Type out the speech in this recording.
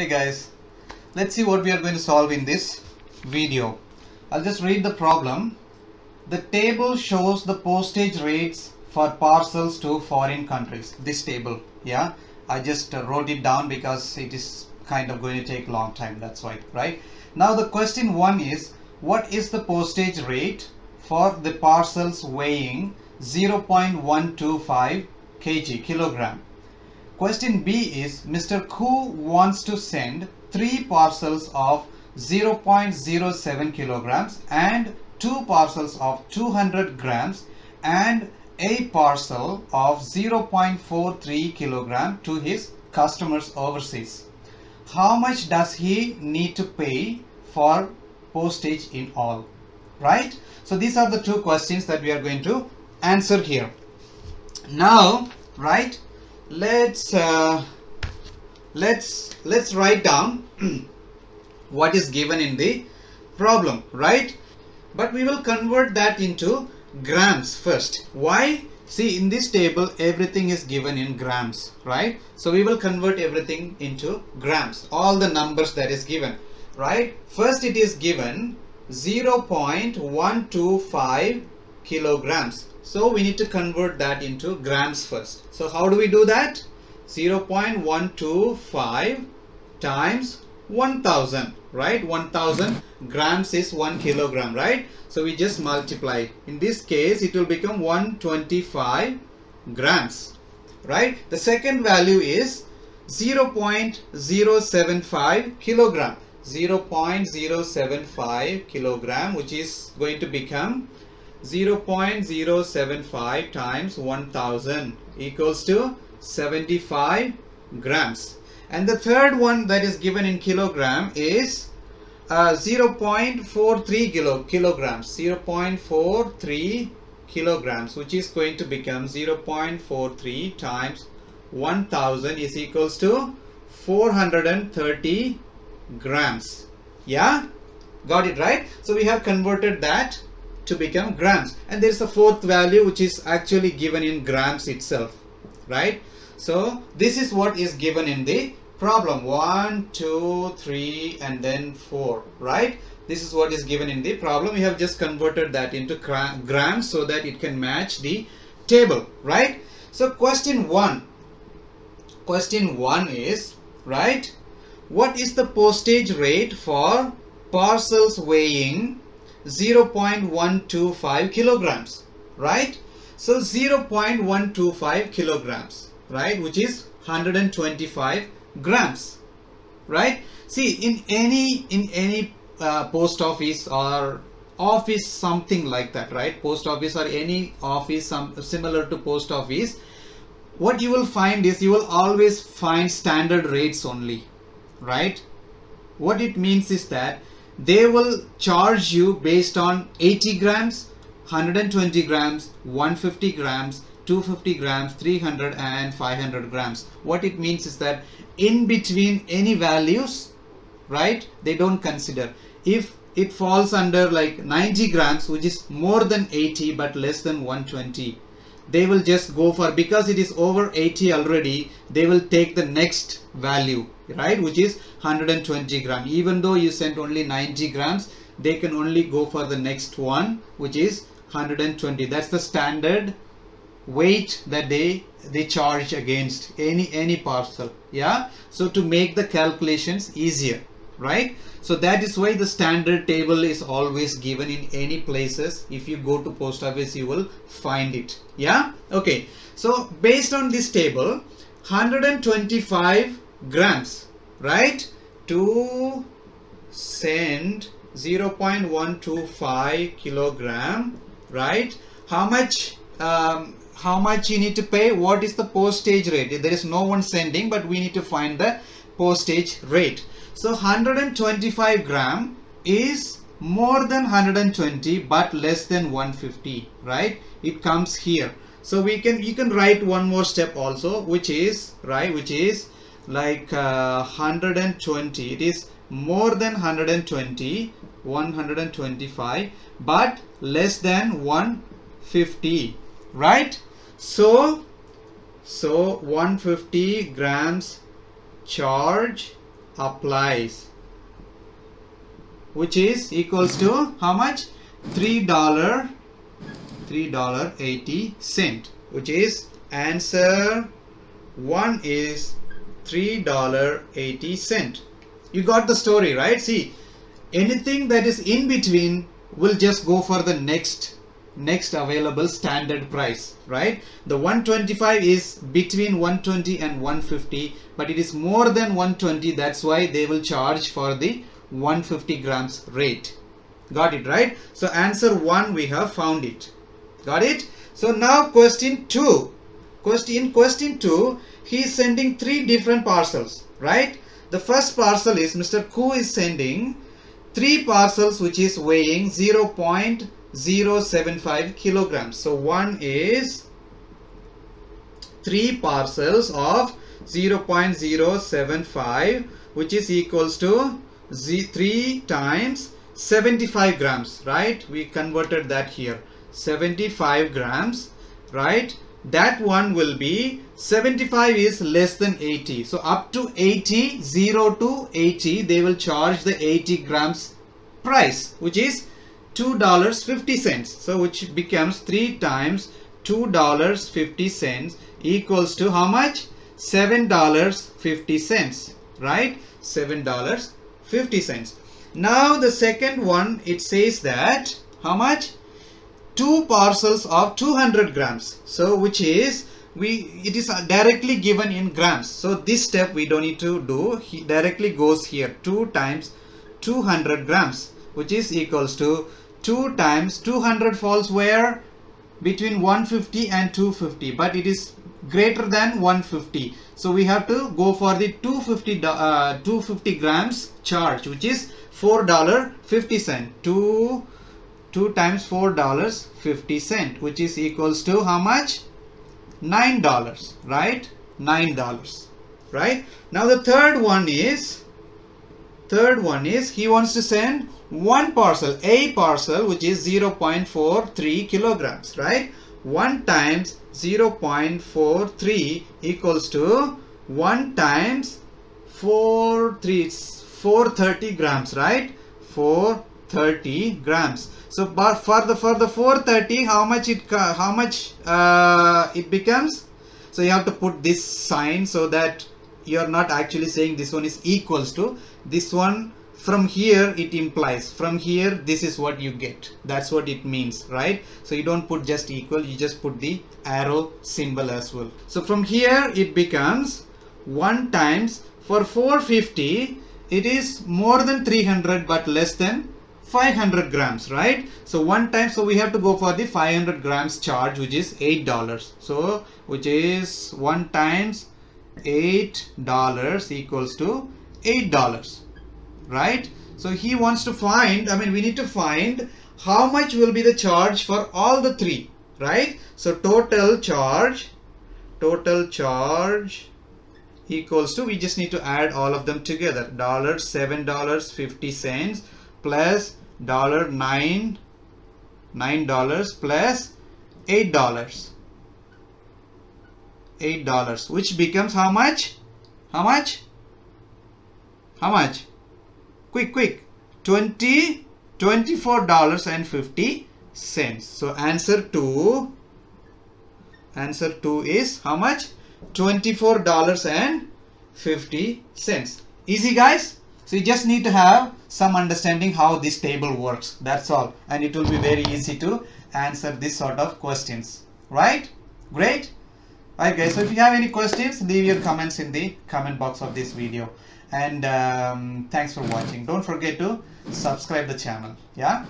Hey guys, let's see what we are going to solve in this video. I'll just read the problem. The table shows the postage rates for parcels to foreign countries. This table, yeah. I just uh, wrote it down because it is kind of going to take long time. That's why, right? Now the question one is, what is the postage rate for the parcels weighing 0.125 kg kilogram? Question B is Mr. Khoo wants to send three parcels of 0.07 kilograms and two parcels of 200 grams and a parcel of 0.43 kilogram to his customers overseas. How much does he need to pay for postage in all? Right? So these are the two questions that we are going to answer here. Now, right? Let's uh, let's let's write down what is given in the problem right? But we will convert that into grams first. Why? See in this table everything is given in grams right? So we will convert everything into grams all the numbers that is given right? First it is given 0.125 kilograms so we need to convert that into grams first. So how do we do that? 0.125 times 1000, right? 1000 grams is 1 kilogram, right? So we just multiply. In this case, it will become 125 grams, right? The second value is 0.075 kilogram. 0.075 kilogram, which is going to become 0.075 times 1000 equals to 75 grams. And the third one that is given in kilogram is uh, 0.43 kilo kilograms 0.43 kilograms which is going to become 0.43 times 1000 is equals to 430 grams. Yeah? Got it right? So we have converted that to become grams and there is a fourth value which is actually given in grams itself right? So this is what is given in the problem. One two three and then four right? This is what is given in the problem. We have just converted that into grams so that it can match the table right? So question one. Question one is right? What is the postage rate for parcels weighing 0.125 kilograms right? So 0.125 kilograms right which is 125 grams right? See in any in any uh, post office or office something like that right? Post office or any office some similar to post office what you will find is you will always find standard rates only right? What it means is that they will charge you based on 80 grams 120 grams 150 grams 250 grams 300 and 500 grams. What it means is that in between any values right they don't consider. If it falls under like 90 grams which is more than 80 but less than 120 they will just go for because it is over 80 already they will take the next value right? Which is 120 gram. Even though you sent only 90 grams they can only go for the next one which is 120 that's the standard weight that they they charge against any any parcel yeah? So to make the calculations easier right? So that is why the standard table is always given in any places. If you go to post office you will find it. Yeah? Okay. So based on this table 125 grams right? To send 0.125 kilogram right? How much um, how much you need to pay? What is the postage rate? There is no one sending but we need to find the postage rate. So 125 gram is more than 120 but less than 150 right? It comes here. So we can you can write one more step also which is right which is like uh, 120 it is more than 120 125 but less than 150 right? So so 150 grams charge applies which is equals to how much? Three dollar three dollar eighty cent which is answer one is three dollar eighty cent. You got the story right? See anything that is in between will just go for the next next available standard price right? The 125 is between 120 and 150 but it is more than 120 that's why they will charge for the 150 grams rate. Got it right? So answer 1 we have found it. Got it? So now question 2 question question 2 he is sending three different parcels right? The first parcel is Mr. Khoo is sending three parcels which is weighing 0.075 kilograms. So one is three parcels of 0.075 which is equals to Z 3 times 75 grams right? We converted that here. 75 grams right? That one will be 75 is less than 80 so up to 80 0 to 80 they will charge the 80 grams price which is two dollars 50 cents. So which becomes three times two dollars 50 cents equals to how much? seven dollars 50 cents right? seven dollars 50 cents. Now the second one it says that how much? Two parcels of 200 grams. So which is we it is directly given in grams. So this step we don't need to do. He directly goes here. 2 times 200 grams which is equals to 2 times 200 falls where? Between 150 and 250 but it is greater than 150 so we have to go for the 250 uh, 250 grams charge which is four dollar 50 cent. 2 2 times four dollars 50 cent which is equals to how much? nine dollars right? nine dollars right? Now the third one is third one is he wants to send one parcel a parcel which is 0.43 kilograms right? 1 times 0.43 equals to 1 times 4 3 430 grams right? 430 grams. So for the for the 430 how much it how much uh, it becomes? So you have to put this sign so that you are not actually saying this one is equals to this one from here it implies from here this is what you get. That's what it means right? So you don't put just equal you just put the arrow symbol as well. So from here it becomes 1 times for 450 it is more than 300 but less than 500 grams right? So one time so we have to go for the 500 grams charge which is eight dollars. So which is one times eight dollars equals to eight dollars right? So he wants to find i mean we need to find how much will be the charge for all the three right? So total charge total charge equals to we just need to add all of them together. Dollar seven dollars fifty cents plus dollar nine nine dollars plus eight dollars. Eight dollars which becomes how much? How much how much? Quick quick. 20 24 dollars and 50 cents. So answer 2 answer 2 is how much? 24 dollars and 50 cents. Easy guys. So you just need to have some understanding how this table works. That's all. And it will be very easy to answer this sort of questions. Right? Great. Alright guys. So if you have any questions leave your comments in the comment box of this video and um, thanks for watching. Don't forget to subscribe the channel. Yeah